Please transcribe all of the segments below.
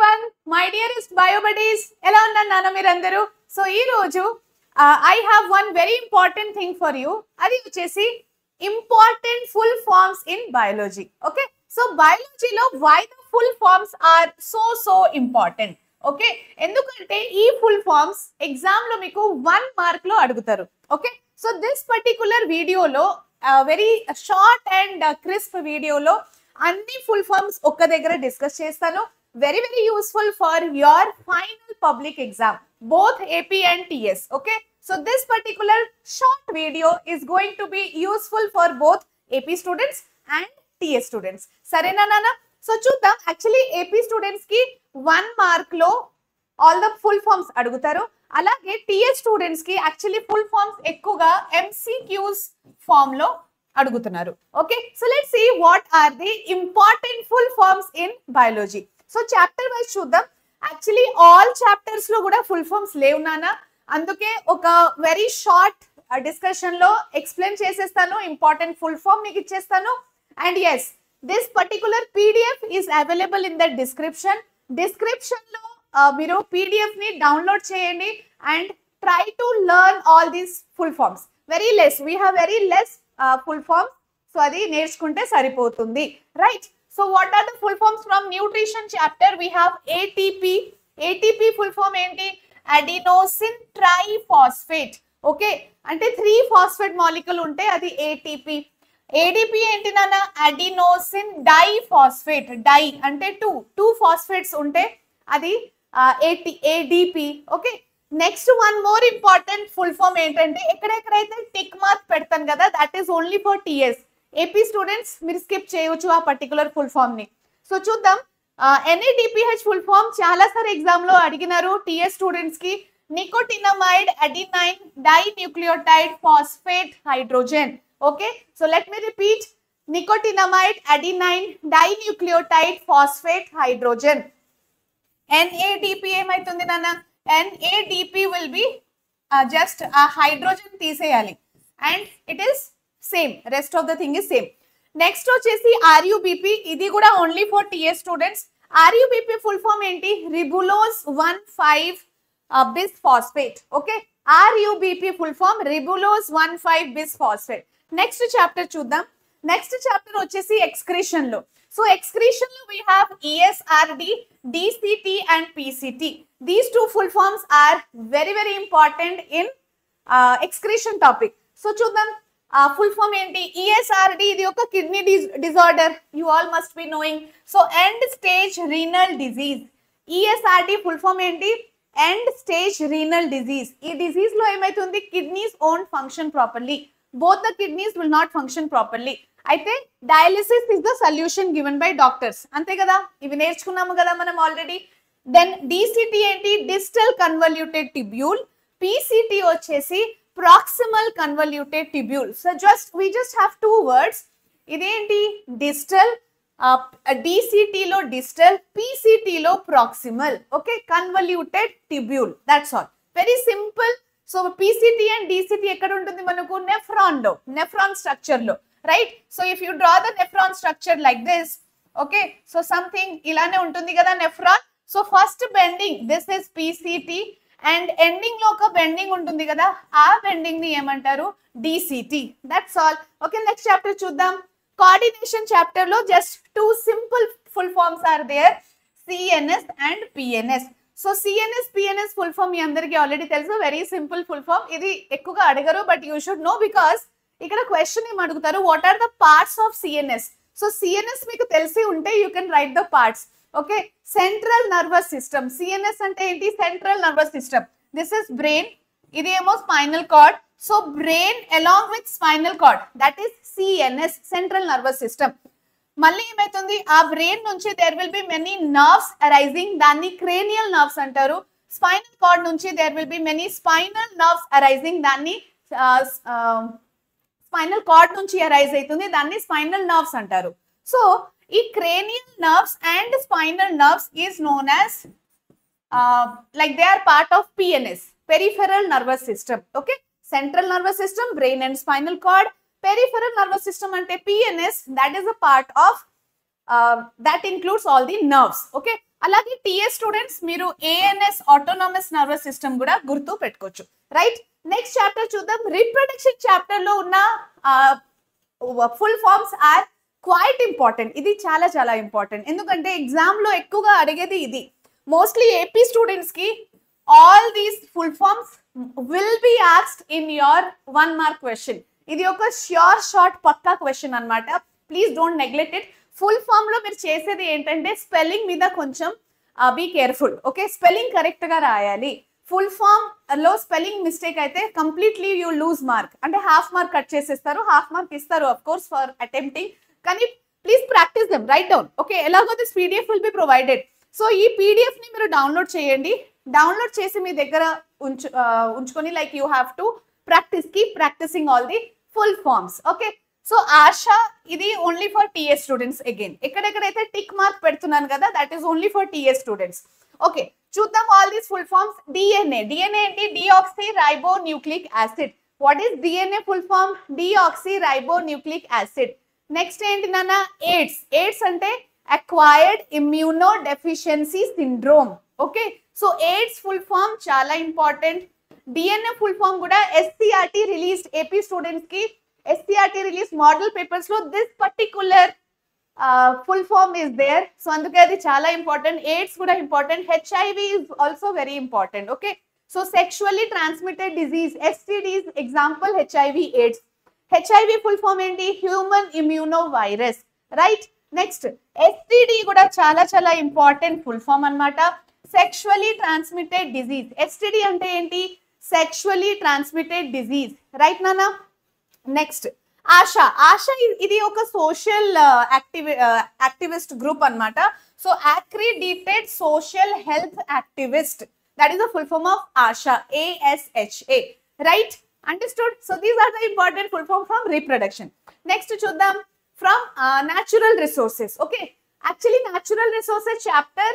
Everyone my dearest బయోబడీస్ ఎలా ఉన్నారు నాన్న మీరందరూ? సో ఈ రోజు I have one very important thing for you అది వచ్చేసి important full forms in biology okay so బయాలజీలో why the full forms are so so important okay ఎందుకంటే ఈ ఫుల్ ఫార్మ్స్ ఎగ్జామ్లో మీకు వన్ మార్క్లో అడుగుతారు. ఓకే సో దిస్ పర్టికులర్ వీడియోలో very short and crisp వీడియోలో అన్ని ఫుల్ ఫార్మ్స్ ఒక్క దగ్గర డిస్కస్ చేస్తాను. Very very useful for your final public exam both AP and TS okay so this particular short video is going to be useful for both AP students and TS students సరేనా నాన్న so చూద్దాం. Actually AP స్టూడెంట్స్కి one మార్క్లో all the full forms అడుగుతారు. అలాగే TS స్టూడెంట్స్కి actually full forms ఎక్కువగా MCQs ఫామ్లో అడుగుతున్నారు. Okay so let see what are the important full forms in biology so chapter wise చూద్దాం. యాక్చువల్లీ ఆల్ చాప్టర్స్లో కూడా ఫుల్ ఫార్మ్స్ లేవు నానా అందుకే ఒక వెరీ షార్ట్ డిస్కషన్లో ఎక్స్ప్లెయిన్ చేసేస్తాను. ఇంపార్టెంట్ ఫుల్ ఫామ్ మీకు ఇచ్చేస్తాను. And as this particular PDF is available in the description డిస్క్రిప్షన్లో మీరు పీడిఎఫ్ని డౌన్లోడ్ చేయండి and try to learn all these full forms very less we have very less full forms so అది నేర్చుకుంటే సరిపోతుంది. Right so what are the full forms from nutrition chapter we have ATP ATP full form ఏంటి? Adenosine triphosphate okay అంటే three phosphate molecule ఉంటే అది ATP ADP ఏంటి నాన్న? Adenosine diphosphate di అంటే టూ టూ ఫాస్ఫేట్స్ ఉంటే అది ఏటి ADP okay next one more important full form ఏంటంటే ఎక్కడెక్కడైతే టిక్ మార్క్ పెడతాను కదా that is only for TS AP students మీరు స్కిప్ చేయవచ్చు ఆ పర్టికులర్ ఫుల్ ఫామ్ని. సో చూద్దాం. ఎన్ఏడిపిహెచ్ ఫుల్ ఫామ్ చాలా సార్ ఎగ్జామ్లో అడిగినారు. టిఎస్ స్టూడెంట్స్కి nicotinamide adenine dinucleotide phosphate hydrogen okay so let me repeat nicotinamide adenine dinucleotide phosphate hydrogen NADP ఏమైతుంది నాన్న? ఎన్ఏడిపి విల్ బి జస్ట్ ఆ హైడ్రోజన్ తీసేయాలి. And it is same rest of the thing is same next వచ్చేసి RUBP ఇది కూడా only for TA students RUBP full form ఏంటి? Ribulose one five bis phosphate okay RUBP full form ribulose one five bis phosphate next chapter చూద్దాం. Next chapter వచ్చేసి ఎక్స్క్రీషన్లో. So ఎక్స్క్రీషన్లో we have ESRD DCT and PCT these two full forms are very very important in excretion topic so చూద్దాం. Full form ఏంటి? ESRD ఇది ఒక kidney disorder you all must be knowing so end stage renal disease ESRD full form ఏంటి? End stage renal disease ఈ డిజీజ్లో ఏమైతుంది? Kidneys own function properly both the kidneys will not function properly అయితే dialysis is the solution given by doctors అంతే కదా? ఇవి నేర్చుకున్నాము కదా మనం ఆల్రెడీ దెన్ డిసిటి ఏంటి? డిజిటల్ కన్వల్యూటెడ్ టిబ్యూల్ పిసిటి వచ్చేసి proximal convoluted tubule so just we just have two words ఇదేంటి? డిజిటల్ డిసిటీలో digital పిసిటిలో proximal okay convoluted tubule that's all very simple so PCT and DCT ఎక్కడ ఉంటుంది మనకు? నెఫ్రాన్లో nephron స్ట్రక్చర్లో right so if you draw the nephron structure like this okay so something ఇలానే ఉంటుంది కదా nephron so first bending this is PCT and ఎండింగ్లో ఒక bending ఉంటుంది కదా ఆ బెండింగ్ని ఏమంటారు DCT that's all okay next chapter చూద్దాం. కోఆర్డినేషన్ చాప్టర్లో just two simple full forms are there CNS and PNS so CNS PNS full form మీ అందరికీ ఆల్రెడీ తెలుసు. వెరీ సింపుల్ ఫుల్ ఫామ్ ఇది ఎక్కువగా అడగరు but you should know because ఇక్కడ question ఏం అడుగుతారు? What are the parts of CNS so CNS మీకు తెలిసి ఉంటే you can write the parts okay central nervous system CNS అంటే ఏంటి? Central nervous system this is brain ఇది ఏమో spinal cord so brain along with spinal cord that is CNS central nervous system మళ్ళీ ఏమైతుంది? ఆ బ్రెయిన్ నుంచి there will be many nerves arising దాన్ని cranial nerves అంటారు. స్పైనల్ కార్డ్ నుంచి there will be many spinal nerves arising దాన్ని spinal cord నుంచి arise అవుతుంది. దాన్ని స్పైనల్ నర్వ్స్ అంటారు. సో ఈ cranial nerves and spinal nerves is known as like they are part of PNS peripheral nervous system okay central nervous system brain and spinal cord peripheral nervous system అంటే PNS that is a part of that includes all the nerves okay అలాగే TS students మీరు ANS autonomous nervous system కూడా గుర్తు పెట్టుకోవచ్చు right next chapter చూద్దాం. Reproduction చాప్టర్లో ఉన్న full forms are quite important ఇది చాలా చాలా ఇంపార్టెంట్ ఎందుకంటే ఎగ్జామ్లో ఎక్కువగా అడిగేది ఇది. మోస్ట్లీ ఏపీ స్టూడెంట్స్కి all these full forms will be asked in your one mark question ఇది ఒక ష్యూర్ షార్ట్ పక్కా క్వశ్చన్ అన్నమాట. Please don't neglect it full ఫామ్లో మీరు చేసేది ఏంటంటే స్పెల్లింగ్ మీద కొంచెం బీ కేర్ఫుల్ ఓకే స్పెల్లింగ్ కరెక్ట్గా రాయాలి. ఫుల్ ఫామ్లో స్పెల్లింగ్ మిస్టేక్ అయితే కంప్లీట్లీ యూ లూజ్ మార్క్ అంటే హాఫ్ మార్క్ కట్ చేసేస్తారు. హాఫ్ మార్క్ ఇస్తారు అఫ్ కోర్స్ ఫర్ అటెంప్టింగ్ కానీ please practice them write down okay ఎలాగో this PDF will be provided so ఈ పీడిఎఫ్ని మీరు డౌన్లోడ్ చేయండి. డౌన్లోడ్ చేసి మీ దగ్గర ఉంచు ఉంచుకొని like you have to practice keep practising all the full forms okay so ASHA ఇది only for TS students again ఎక్కడెక్కడైతే టిక్ మార్క్ పెడుతున్నాను కదా that is only for TS students okay చూద్దాం all these full forms DNA DNA ఏంటి deoxyribonucleic acid what is DNA full form deoxyribonucleic acid next ఏంటి నాన్న? AIDS AIDS అంటే acquired immunodeficiency syndrome okay so AIDS full form చాలా important DNA full form కూడా SCERT release AP స్టూడెంట్స్కి. SCERT release model పేపర్స్లో this particular full form is there so అందుకే అది చాలా ఇంపార్టెంట్ ఎయిడ్స్ కూడా important HIV is also very important okay so sexually transmitted disease STDs example HIV AIDS HIV full form ఏంటి? Human immuno virus right next STD కూడా చాలా చాలా important full form అనమాట sexually transmitted disease STD అంటే ఏంటి? Sexually transmitted disease right నానా next ఆశ ఆశ ఇది ఒక సోషల్ యాక్టివి యాక్టివిస్ట్ గ్రూప్ అనమాట so accredited social health activist that is the full form of ASHA ASHA right Understood? So these are the important full form from reproduction. Next to chuddam from uh, natural resources. Okay. Actually natural resources chapter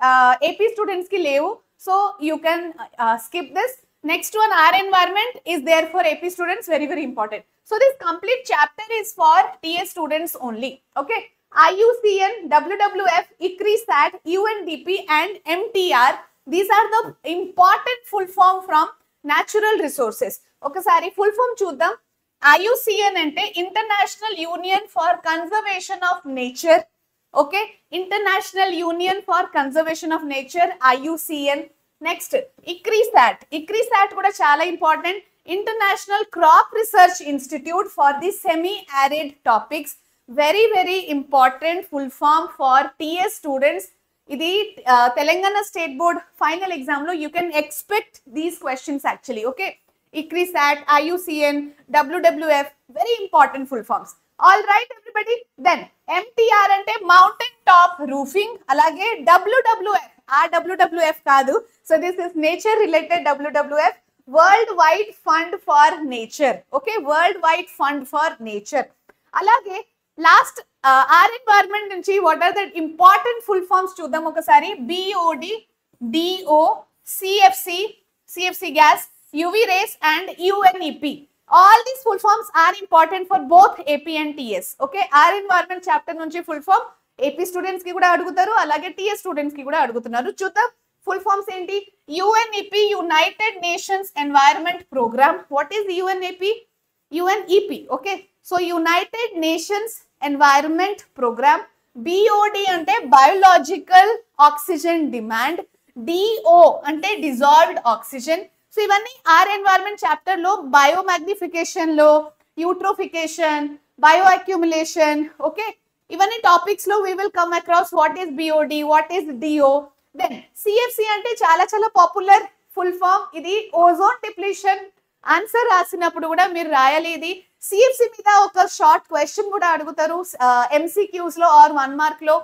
uh, AP students ki levu. So you can uh, uh, skip this. Next one our environment is there for AP students. Very very important. So this complete chapter is for TA students only. Okay. IUCN, WWF, ICRISAT, UNDP and MTR. These are the important full form from natural resources. ఒకసారి full form చూద్దాం. IUCN అంటే international union for conservation of nature okay international union for conservation of nature IUCN next ICRISAT ICRISAT కూడా చాలా important international crop research institute for the semi arid topics very very important full form for TS students ఇది Telangana state board final ఎగ్జామ్లో you can expect these questions actually okay ICRISAT IUCN WWF very important full forms all right everybody then MTR అంటే mountain top roofing అలాగే WWF ఆ WWF కాదు. So this is nature related WWF world wide fund for nature okay world wide fund for nature అలాగే last our environment నుంచి what are the important full forms చూద్దాం ఒకసారి. BOD DO CFC CFC gas UV rays and UNEP all these full forms are important for both AP and TS okay our environment chapter నుంచి full form AP స్టూడెంట్స్కి కూడా అడుగుతారు అలాగే TS స్టూడెంట్స్కి కూడా అడుగుతున్నారు. చూద్దాం ఫుల్ ఫార్మ్స్ ఏంటి? UNEP united nations environment programme what is UNEP UNEP. Okay so united nations Environment programme BOD అంటే బయోలాజికల్ ఆక్సిజన్ డిమాండ్ డిఓ అంటే డిజాల్వ్డ్ ఆక్సిజన్ సో ఇవన్నీ ఆర్ ఎన్వైరన్మెంట్ చాప్టర్లో బయోమాగ్నిఫికేషన్లో యూట్రోఫికేషన్ బయో అక్యుములేషన్ ఓకే ఇవన్నీ టాపిక్స్లో we will come across what is BOD what is DO then CFC అంటే చాలా చాలా popular full form ఇది ఓజోన్ డిప్లీషన్ ఆన్సర్ రాసినప్పుడు కూడా మీరు రాయాలి ఇది. సిఎఫ్సి మీద ఒక షార్ట్ క్వశ్చన్ కూడా అడుగుతారు uh, ఎంసీక్యూస్లో ఆర్ వన్ మార్క్లో.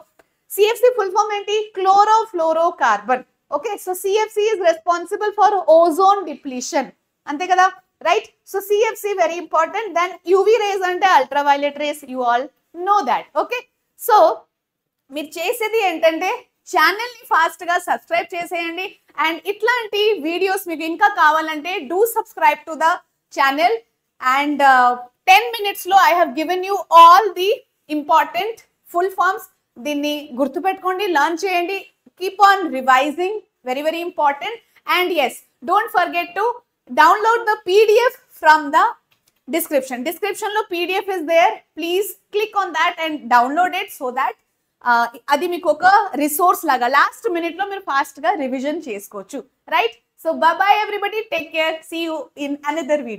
సిఎఫ్సి ఫుల్ ఫామ్ ఏంటి chloro fluoro carbon okay so CFC is responsible for ozone depletion అంతే కదా? Right so CFC very important then UV rays అంటే ultraviolet rays you all know that okay so మీరు చేసేది ఏంటంటే ఛానల్ని ఫాస్ట్గా సబ్స్క్రైబ్ చేసేయండి. అండ్ ఇట్లాంటి వీడియోస్ మీకు ఇంకా కావాలంటే do subscribe to the channel and ten మినిట్స్లో I have given you all the important full forms దీన్ని గుర్తుపెట్టుకోండి లర్న్ చేయండి. keep on revising very very important and yes don't forget to download the pdf from the description description లో pdf is there please click on that and download it so that uh, అది మీకు ఒక resource లాగా last minute లో మీరు fast గా revision చేసుకోవచ్చు right so bye everybody take care see you in another video